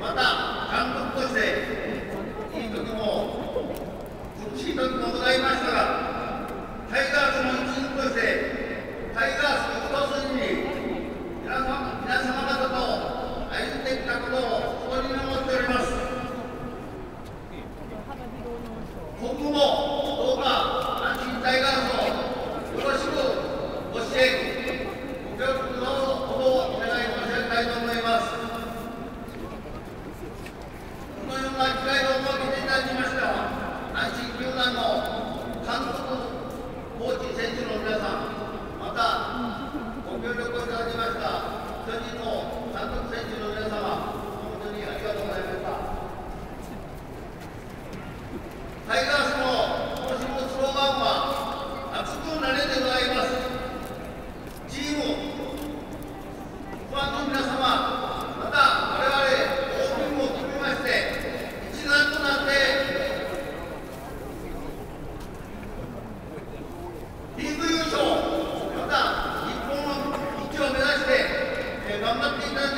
Mandar. government leaders